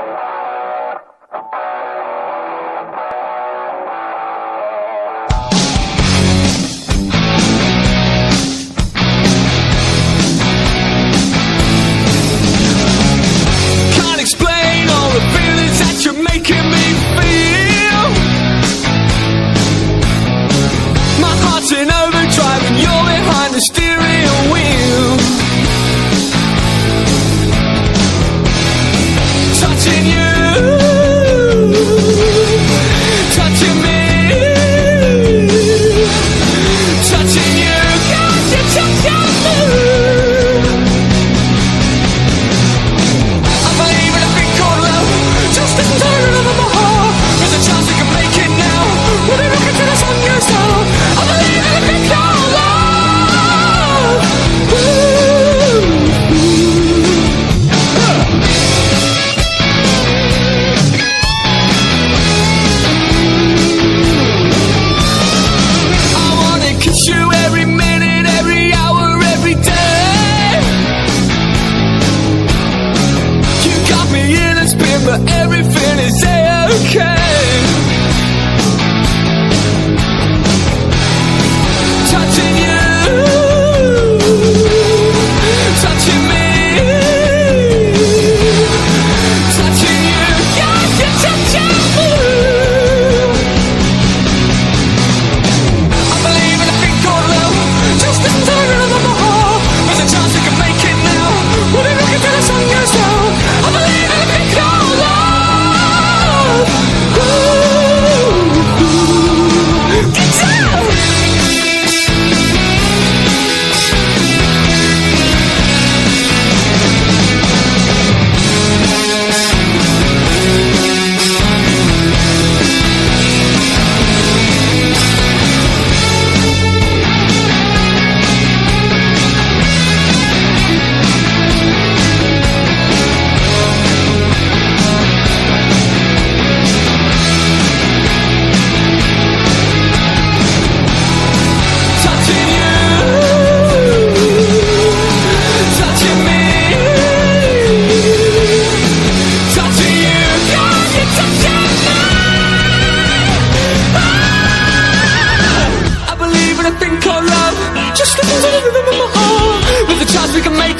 Can't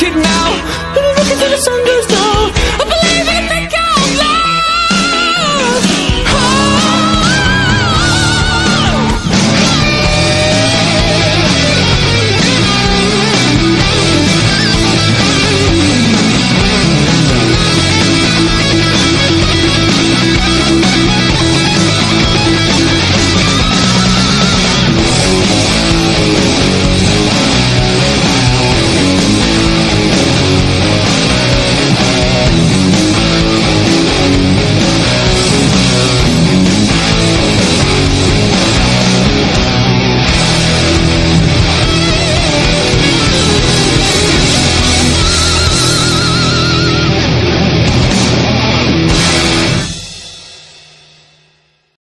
it now. When we look into the sun